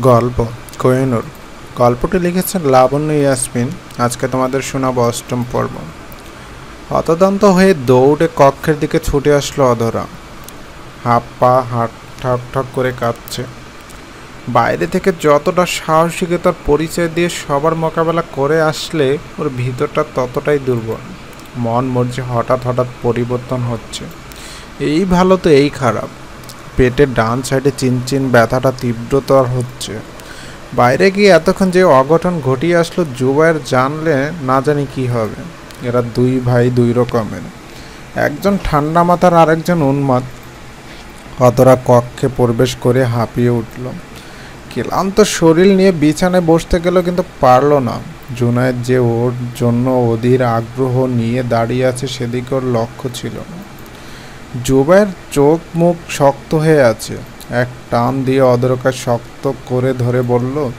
গল্প কোহিনুর গল্পটি লিখেছেন লাবণ্য ইয়াসমিন। আজকে তোমাদের শোনাব অষ্টম পর্ব। হতদন্ত হয়ে দৌড়ে কক্ষের দিকে ছুটে আসলো অধরা। হাত পা, হাট ঠক ঠক করে কাঁপছে। বাইরে থেকে যতটা সাহসিকতার পরিচয় দিয়ে সবার মোকাবেলা করে আসলে ওর ভিতরটা ততটাই দুর্বল। মন মর্জি হঠাৎ হঠাৎ পরিবর্তন হচ্ছে। এই ভালো তো এই খারাপ। পেটের ডান সাইডে চিনচিন ব্যথাটা তীব্রতর হচ্ছে। বাইরে গিয়ে এতক্ষণ যে অঘটন ঘটিয়ে আসলো জুবাইর জানলে না জানি কি হবে। এরা দুই ভাই দুই রকমের। একজন ঠান্ডা মাথার আরেকজন উন্মাদ। অতরা কক্ষে প্রবেশ করে হাঁপিয়ে উঠল। ক্লান্ত শরীর নিয়ে বিছানায় বসতে গেল কিন্তু পারল না। জুনায়েদ যে ওর জন্য অধীর আগ্রহ নিয়ে দাঁড়িয়ে আছে সেদিকে ওর লক্ষ্য ছিল না। জুবাইয়ের চোখ মুখ শক্ত হয়ে আছে। এক টান দিয়ে অদরকা শক্ত করে ধরে বলল,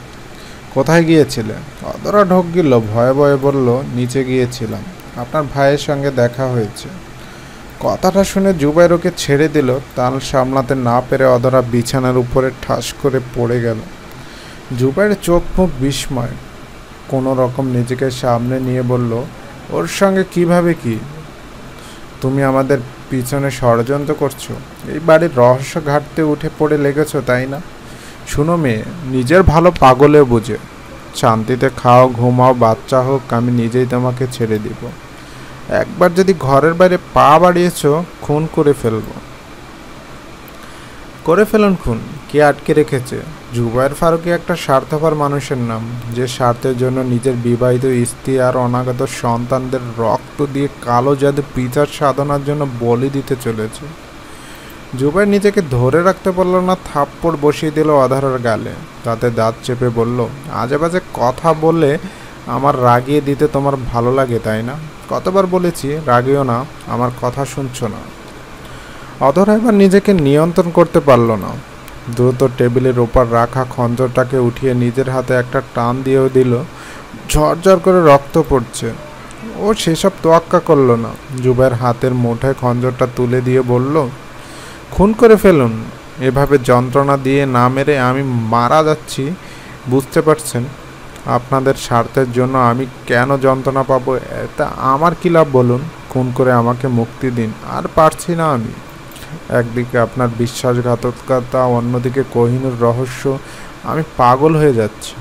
কোথায় গিয়েছিলে? অদরা ঢোক গেল ভয়ে ভয়ে বলল, নিচে গিয়েছিলাম। আপনার ভাইয়ের সঙ্গে দেখা হয়েছে। কথাটা শুনে জুবাইর ওকে ছেড়ে দিল, তাল সামলাতে না পেরে অদরা বিছানার উপরে ঠাস করে পড়ে গেল। জুবাইয়ের চোখ মুখ বিস্ময়, কোনো রকম নিজেকে সামনে নিয়ে বলল, ওর সঙ্গে কীভাবে কি? তুমি আমাদের পিছনে ষড়যন্ত্র করছ। এই বাড়ির রহস্য ঘাটতে উঠে পড়ে লেগেছো, তাই না? শুনো মেয়ে, নিজের ভালো পাগলে বুঝে। শান্তিতে খাও, ঘুমাও, বাচ্চা হোক, আমি নিজেই তোমাকে ছেড়ে দিব। একবার যদি ঘরের বাইরে পা বাড়িয়েছ, খুন করে ফেলব। করে ফেলুন খুন, কে আটকে রেখেছে? জুবাইর ফারুকি একটা স্বার্থপর মানুষের নাম। যে স্বার্থের জন্য নিজের বিবাহিত স্ত্রী আর অনাগত সন্তানদের রক্ত দিয়ে কালো জাদু পিতার সাধনার জন্য বলি দিতে চলেছে। জুবাইর নিজেকে ধরে রাখতে পারল না, থাপ্পড় বসিয়ে দিল অধারার গালে। তাতে দাঁত চেপে বলল আজে বাজে কথা বলে আমার রাগিয়ে দিতে তোমার ভালো লাগে, তাই না? কতবার বলেছি, রাগিও না, আমার কথা শুনছো না। অধরা এবার নিজেকে নিয়ন্ত্রণ করতে পারল না। দ্রুত টেবিলের ওপর রাখা খঞ্জরটাকে উঠিয়ে নিজের হাতে একটা টান দিয়েও দিল। ঝরঝর করে রক্ত পড়ছে। ও সেসব তোয়াক্কা করল না। জুবাইয়ের হাতের মুঠোয় খঞ্জরটা তুলে দিয়ে বলল, খুন করে ফেলুন। এভাবে যন্ত্রণা দিয়ে না মেরে আমি মারা যাচ্ছি। বুঝতে পারছেন? আপনাদের স্বার্থের জন্য আমি কেন যন্ত্রণা পাবো? তা আমার কী লাভ বলুন? খুন করে আমাকে মুক্তি দিন। আর পারছি না আমি। একদিকে আপনার বিশ্বাসঘাতকতা, অন্যদিকে কোহিনুর রহস্য, আমি পাগল হয়ে যাচ্ছি।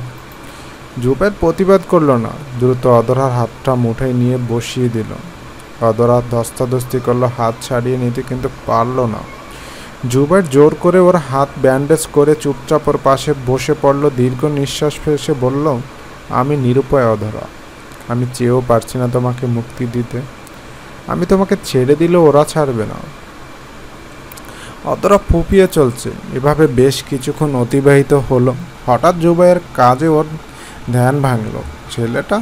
জুবের প্রতিবাদ করল না, দ্রুত অদরার হাতটা মুঠে নিয়ে বসিয়ে দিল। অদরা ধস্তাধস্তি করল, হাত ছাড়িয়ে নিতে কিন্তু পারল না। জুবের জোর করে ওর হাত ব্যান্ডেজ করে চুপচাপ ওর পাশে বসে পড়ল, দীর্ঘ নিঃশ্বাস ফেসে বলল, আমি নিরুপায় অধরা। আমি চেয়েও পারছি না তোমাকে মুক্তি দিতে। আমি তোমাকে ছেড়ে দিলে ওরা ছাড়বে না। অতটা ফুপিয়ে চলছে। এভাবে বেশ কিছুক্ষণ অতিবাহিত হলো। হঠাৎ জুবাইয়ের কাজে ওর ধ্যান ভাঙল। ছেলেটা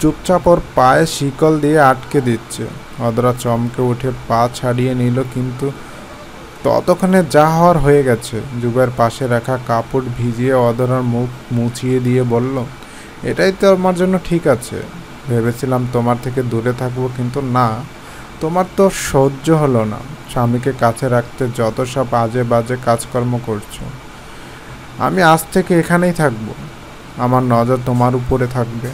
চুপচাপ ওর পায়ে শিকল দিয়ে আটকে দিচ্ছে। অদরা চমকে উঠে পা ছাড়িয়ে নিল, কিন্তু ততক্ষণে যা হওয়ার হয়ে গেছে। জুবাইয়ের পাশে রাখা কাপড় ভিজিয়ে অদরার মুখ মুছিয়ে দিয়ে বলল, এটাই তো আমার জন্য ঠিক আছে। ভেবেছিলাম তোমার থেকে দূরে থাকব, কিন্তু না। তোমার তো সহ্য হলো না। স্বামীকে কাছে রাখতে যত সব আজে বাজে কাজকর্ম করছ। আমি আজ থেকে এখানেই থাকব। আমার নজর তোমার উপরে থাকবে।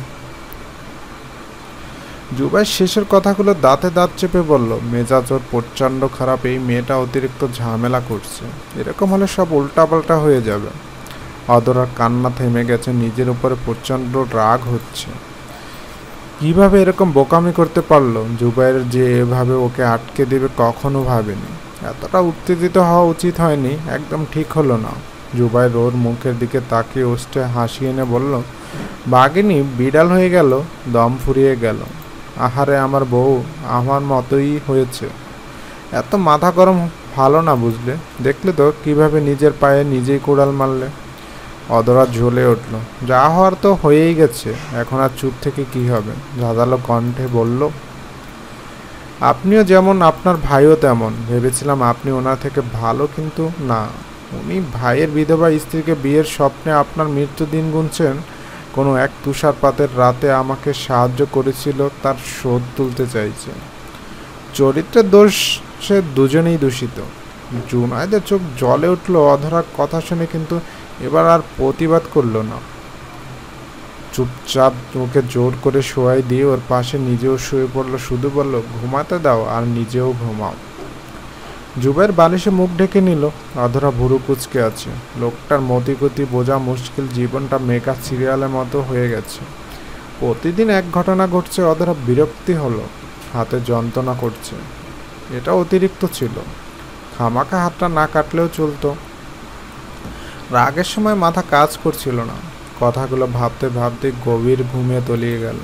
জুবাই শেষের কথাগুলো দাঁতে দাঁত চেপে বলল, মেজাজ ওর প্রচণ্ড খারাপ, এই মেয়েটা অতিরিক্ত ঝামেলা করছে। এরকম হলে সব উল্টাপাল্টা হয়ে যাবে। অদরার কান্না থেমে গেছে, নিজের উপরে প্রচণ্ড রাগ হচ্ছে। কীভাবে এরকম বোকামি করতে পারল? জুবাইর যে এভাবে ওকে আটকে দেবে কখনো ভাবেনি। এতটা উত্তেজিত হওয়া উচিত হয়নি, একদম ঠিক হলো না। জুবাইর ওর মুখের দিকে তাকিয়ে ওষ্ঠে হাসি এনে বলল, বাঘিনী, বিড়াল হয়ে গেল, দম ফুরিয়ে গেল। আহারে, আমার বউ আমার মতোই হয়েছে। এত মাথা গরম ভালো না বুঝলে। দেখলে তো কীভাবে নিজের পায়ে নিজেই কোড়াল মারলে। অদরা ঝুলে উঠল। যা হওয়ার তো হয়েই গেছে, এখন আর চুপ থেকে কি হবে? ধাঁধালো কণ্ঠে বলল, আপনিও যেমন আপনার ভাইও তেমন। ভেবেছিলাম আপনি ওনার থেকে ভালো, কিন্তু না। উনি ভাইয়ের বিধবা স্ত্রীকে বিয়ের স্বপ্নে আপনার মৃত্যুদিন গুনছেন। কোনো এক তুষারপাতের রাতে আমাকে সাহায্য করেছিল, তার শোধ তুলতে চাইছে। চরিত্রের দোষ সে দুজনেই দূষিত। জুনায়দের চোখ জলে উঠল, অধরা কথা শুনে কিন্তু এবার আর প্রতিবাদ করল না। চুপচাপ ওকে জোর করে শোয়াই দিয়ে ওর পাশে নিজেও শুয়ে পড়ল, শুধু বলল, ঘুমাতে দাও আর নিজেও ঘুমাও। জুবাইর বালিশে মুখ ঢেকে নিল অধরা ভুরু কুচকে আছে। লোকটার মতিগতি বোঝা মুশকিল, জীবনটা মেকা সিরিয়ালের মতো হয়ে গেছে। প্রতিদিন এক ঘটনা ঘটছে অধরা বিরক্তি হলো, হাতে যন্ত্রণা করছে। এটা অতিরিক্ত ছিল। খামাকা হাতটা না কাটলেও চলতো। রাগের সময় মাথা কাজ করছিল না। কথাগুলো ভাবতে ভাবতে গভীর ঘুমে তলিয়ে গেল।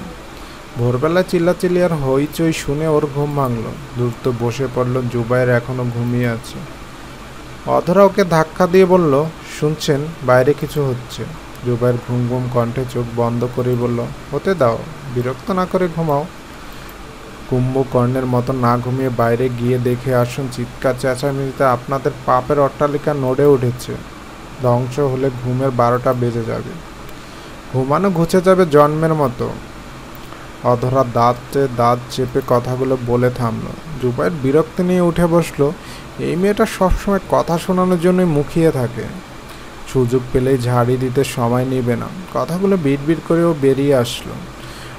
ভোরবেলা চিল্লাচিল্লি আর হইচই শুনে ওর ঘুম ভাঙল। দ্রুত বসে পড়ল, জুবাইর এখনও ঘুমিয়ে আছে। অধরা ওকে ধাক্কা দিয়ে বলল, শুনছেন, বাইরে কিছু হচ্ছে। জুবাইর ঘুম ঘুম কণ্ঠে চোখ বন্ধ করে বলল, হতে দাও, বিরক্ত না করে ঘুমাও। কুম্ভকর্ণের মতো না ঘুমিয়ে বাইরে গিয়ে দেখে আসুন, চিৎকার চেঁচামেচিতে আপনাদের পাপের অট্টালিকা নড়ে উঠেছে। ধ্বংস হলে ঘুমের বারোটা বেজে যাবে। ঘুমানো ঘুচে যাবে জন্মের মতো। অধরা দাঁতে দাঁত চেপে কথাগুলো বলে থামলো। জুবাইর বিরক্তি নিয়ে উঠে বসল। এই মেয়েটা সবসময় কথা শোনানোর জন্যই মুখিয়ে থাকে। সুযোগ পেলেই ঝাড়ি দিতে সময় নেবে না। কথাগুলো বিড়বিড় করেও বেরিয়ে আসলো।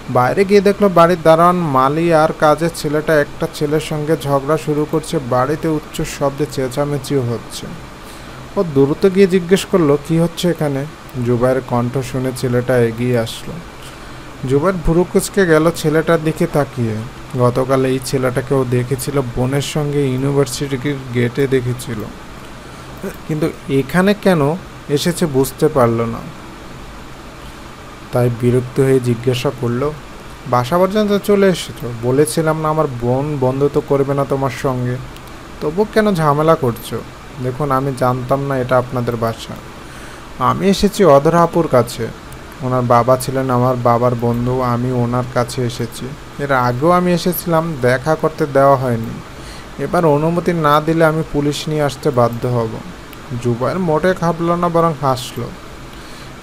বাইরে গিয়ে দেখল বাড়ির দারোয়ান মালি আর কাজের ছেলেটা একটা ছেলের সঙ্গে ঝগড়া শুরু করছে। বাড়িতে উচ্চ শব্দে চেঁচামেচিও হচ্ছে। ও দ্রুত গিয়ে জিজ্ঞেস করল, কি হচ্ছে এখানে? জুবাইয়ের কণ্ঠ শুনে ছেলেটা এগিয়ে আসলো। জুবাইর ভুরু কুচকে গেল ছেলেটার দিকে তাকিয়ে। গতকাল এই ছেলেটাকে ও দেখেছিল, বোনের সঙ্গে ইউনিভার্সিটির গেটে দেখেছিল। কিন্তু এখানে কেন এসেছে বুঝতে পারল না। তাই বিরক্ত হয়ে জিজ্ঞাসা করল, বাসা পর্যন্ত চলে এসেছ? বলেছিলাম না আমার বোন বন্ধুত্ব করবে না তোমার সঙ্গে। তবু কেন ঝামেলা করছ? দেখুন, আমি জানতাম না এটা আপনাদের বাসা। আমি এসেছি অধরাপুর কাছে। ওনার বাবা ছিলেন আমার বাবার বন্ধু, আমি ওনার কাছে এসেছি। এর আগেও আমি এসেছিলাম, দেখা করতে দেওয়া হয়নি। এবার অনুমতি না দিলে আমি পুলিশ নিয়ে আসতে বাধ্য হব। জুবাইর মোটে খাবলো না, বরং হাসলো।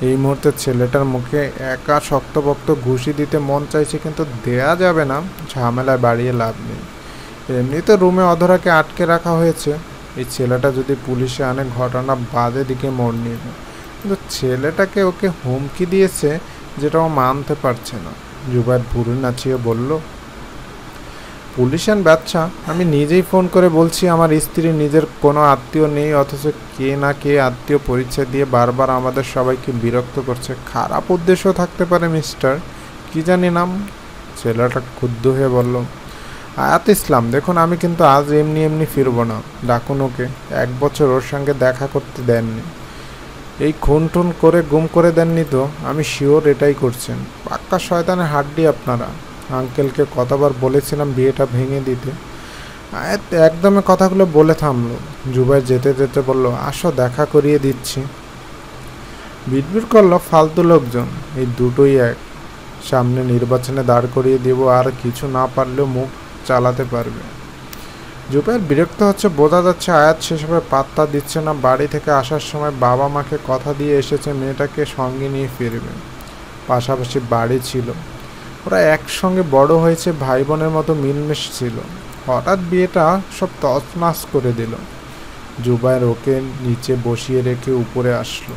এই মুহূর্তে ছেলেটার মুখে একা শক্তপক্ত ঘুষি দিতে মন চাইছে, কিন্তু দেয়া যাবে না, ঝামেলায় বাড়িয়ে লাভ নেই। এমনিতে রুমে অধরাকে আটকে রাখা হয়েছে। এই ছেলেটা যদি পুলিশে আনে, ঘটনা বাদে দিকে মোড় নেবে কিন্তু ছেলেটাকে ওকে হুমকি দিয়েছে যেটা ও মানতে পারছে না। জুবাইর ভুরু নাচিয়ে বলল, পুলিশ বাচ্চা আমি নিজেই ফোন করে বলছি, আমার স্ত্রী নিজের কোনো আত্মীয় নেই, অথচ কে না কে আত্মীয় পরিচয় দিয়ে বারবার আমাদের সবাইকে বিরক্ত করছে। খারাপ উদ্দেশ্য থাকতে পারে, মিস্টার। কি জানি নাম? ছেলেটা ক্ষুদ্ধ হয়ে বলল আয়াত ইসলাম, দেখুন আমি কিন্তু আজ এমনি এমনি ফিরবো না। ডাকুন ওকে এক বছর ওর সঙ্গে দেখা করতে দেননি। এই খুন টুন করে গুম করে দেননি তো, আমি শিওর এটাই করছেন। পাক্কা শয়তানের হাড্ডি আপনারা। আঙ্কেলকে কতবার বলেছিলাম বিয়েটা ভেঙে দিতে। আয়াত একদমে কথাগুলো বলে থামলো। জুবাই যেতে যেতে বলল, আসো, দেখা করিয়ে দিচ্ছি। বিড়বিড় করল ফালতু লোকজন। এই দুটোই এক। সামনে নির্বাচনে দাঁড় করিয়ে দেব আর কিছু না পারলেও মুখ চালাতে পারবে। জুবাইর বিরক্ত হচ্ছে, বোঝা যাচ্ছে আয়াত সেসবে পাত্তা দিচ্ছে না। বাড়ি থেকে আসার সময় বাবা মাকে কথা দিয়ে এসেছে, মেয়েটাকে সঙ্গে নিয়ে ফিরবে। পাশাপাশি বাড়ি ছিল। ওরা একসঙ্গে বড় হয়েছে ভাই বোনের মতো মিলমেশ ছিল। হঠাৎ বিয়েটা সব তছনাস করে দিল। জুবাইর ওকে নিচে বসিয়ে রেখে উপরে আসলো।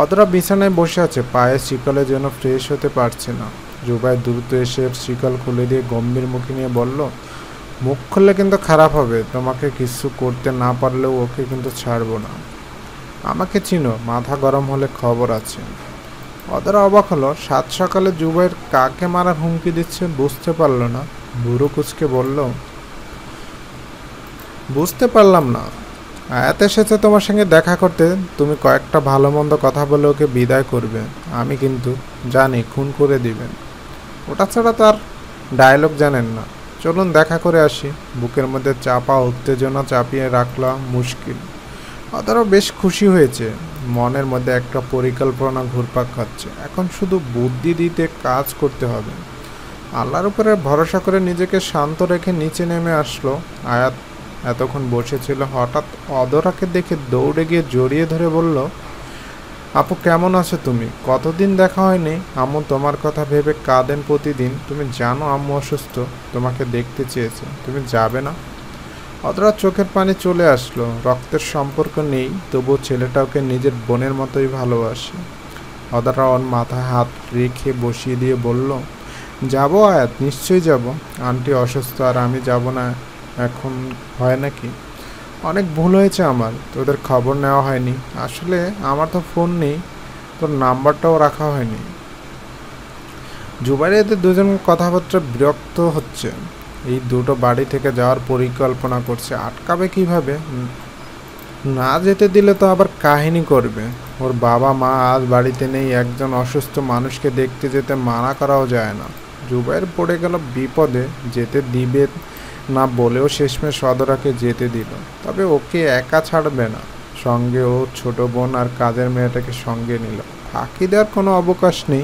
অদরা বিছানায় বসে আছে, পায়ে শিকলের যেন ফ্রেশ হতে পারছে না। জুবাই দ্রুত এসে শিকল খুলে দিয়ে গম্ভীর মুখে নিয়ে বলল, মুখ খুললে কিন্তু খারাপ হবে, তোমাকে কিছু করতে না পারলেও ওকে কিন্তু ছাড়বো না। আমাকে চিনো, মাথা গরম হলে খবর আছে অদরা অবাক হলো, সাত সকালে জুবাইর কাকে মারার হুমকি দিচ্ছে বুঝতে পারল না। বুড়ো কুচকে বলল, বুঝতে পারলাম না। আয়াত এসেছে তোমার সঙ্গে দেখা করতে, তুমি কয়েকটা ভালো মন্দ কথা বলে ওকে বিদায় করবে। আমি কিন্তু জানি, খুন করে দিবেন। ওটা ছাড়া তো আর ডায়লগ জানেন না। চলুন দেখা করে আসি। বুকের মধ্যে চাপা উত্তেজনা চাপিয়ে রাখলাম মুশকিল। অতটাও বেশ খুশি হয়েছে। মনের মধ্যে একটা পরিকল্পনা ঘুরপাক খাচ্ছে। এখন শুধু বুদ্ধি দিতে কাজ করতে হবে। আল্লাহর উপরে ভরসা করে নিজেকে শান্ত রেখে নিচে নেমে আসলো। আয়াত এতক্ষণ বসেছিল, হঠাৎ অদরাকে দেখে দৌড়ে গিয়ে জড়িয়ে ধরে বলল আপু, কেমন আছো তুমি? কতদিন দেখা হয়নি? আম্মু, তোমার কথা ভেবে কাঁদেন প্রতিদিন। তুমি জানো আম্মু অসুস্থ, তোমাকে দেখতে চেয়েছে। তুমি যাবে না? অতটা চোখের পানি চলে আসলো। রক্তের সম্পর্ক নেই, তবুও ছেলেটা ওকে নিজের বোনের মতোই ভালোবাসে। অদরা ওর মাথায় হাত রেখে বসিয়ে দিয়ে বলল, যাব আয়াত, নিশ্চয়ই যাব। আন্টি অসুস্থ আর আমি যাব না, এখন হয় নাকি? অনেক ভুল হয়েছে আমার, তোদের খবর নেওয়া হয়নি। আসলে আমার তো ফোন নেই, তোর নাম্বারটাও রাখা হয়নি। জুবাইর এদের দুজন কথাবার্তা বিরক্ত হচ্ছে। এই দুটো বাড়ি থেকে যাওয়ার পরিকল্পনা করছে, আটকাবে কীভাবে? না যেতে দিলে তো আবার কাহিনী করবে। ওর বাবা মা আজ বাড়িতে নেই, একজন অসুস্থ মানুষকে দেখতে যেতে মানা করাও যায় না। জুবাইর পড়ে গেল বিপদে, যেতে দিবে না বলেও শেষমেশ সদরাকে যেতে দিল। তবে ওকে একা ছাড়বে না। সঙ্গে ও ছোট বোন আর কাজের মেয়েটাকে সঙ্গে নিল। ফাঁকি দেওয়ার কোনো অবকাশ নেই।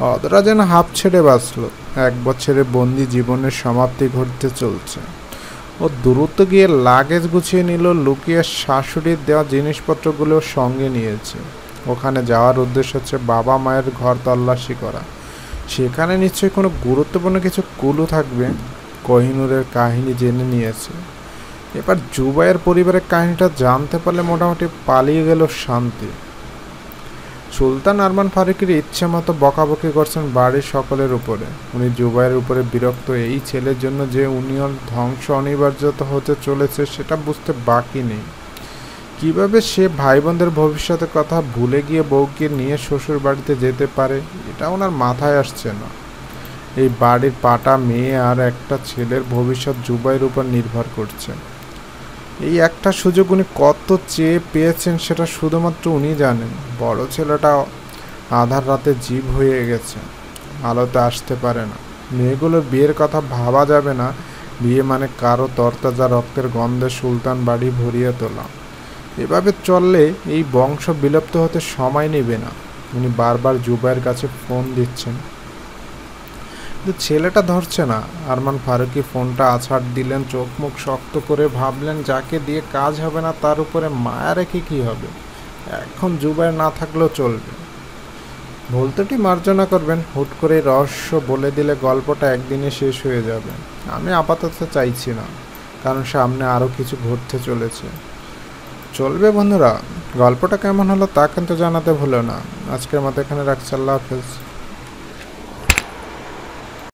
অদরা যেন হাফ ছেড়ে বাঁচল। এক বছরের বন্দি জীবনের সমাপ্তি ঘটতে চলছে। ও দ্রুত গিয়ে লাগেজ গুছিয়ে নিল, লুকিয়ে শাশুড়ির দেওয়া জিনিসপত্রগুলো সঙ্গে নিয়েছে। ওখানে যাওয়ার উদ্দেশ্য হচ্ছে বাবা মায়ের ঘর তল্লাশি করা। সেখানে নিশ্চয়ই কোনো গুরুত্বপূর্ণ কিছু কুলু থাকবে। কোহিনুরের কাহিনী জেনে নিয়েছে। এবার জুবাইয়ের পরিবারের কাহিনীটা জানতে পারলে মোটামুটি পালিয়ে গেল শান্তি। সুলতান আরমান ফারুকের ইচ্ছে মতো বকাবকি করছেন বাড়ির সকলের উপরে। উনি জুবাইয়ের উপরে বিরক্ত। এই ছেলের জন্য যে উনিয়ন ধ্বংস অনিবার্যতা হতে চলেছে সেটা বুঝতে বাকি নেই। কীভাবে সে ভাই বোনদের ভবিষ্যতের কথা ভুলে গিয়ে বউকে নিয়ে শ্বশুর বাড়িতে যেতে পারে, এটা ওনার মাথায় আসছে না। এই বাড়ির পাটা মেয়ে আর একটা ছেলের ভবিষ্যৎ জুবাইয়ের উপর নির্ভর করছে। এই একটা সুযোগ উনি কত চেয়ে পেয়েছেন সেটা শুধুমাত্র উনি জানেন। বড় ছেলেটা আধার রাতে জীব হয়ে গেছে, আলোতে আসতে পারে না। মেয়েগুলোর বিয়ের কথা ভাবা যাবে না, বিয়ে মানে কারও তরতাজা রক্তের গন্ধে সুলতান বাড়ি ভরিয়ে তোলা। এভাবে চললে এই বংশ বিলুপ্ত হতে সময় নেবে না। উনি বারবার জুবাইয়ের কাছে ফোন দিচ্ছেন। কিন্তু ছেলেটা ধরছে না। আরমান ফারুকি ফোনটা আছাড় দিলেন চোখ মুখ শক্ত করে ভাবলেন, যাকে দিয়ে কাজ হবে না, তার উপরে মায়া রেখে কী হবে? এখন জুবাইর না থাকলেও চলবে। ভুলতেটি মার্জনা করবেন, হুট করে রহস্য বলে দিলে গল্পটা একদিনে শেষ হয়ে যাবে। আমি আপাতত চাইছি না, কারণ সামনে আরও কিছু ঘটতে চলেছে। চলবে বন্ধুরা, গল্পটা কেমন হলো তা কিন্তু জানাতে ভুলো না। আজকের মতো এখানে রাখছি, আল্লাহ হাফেজ।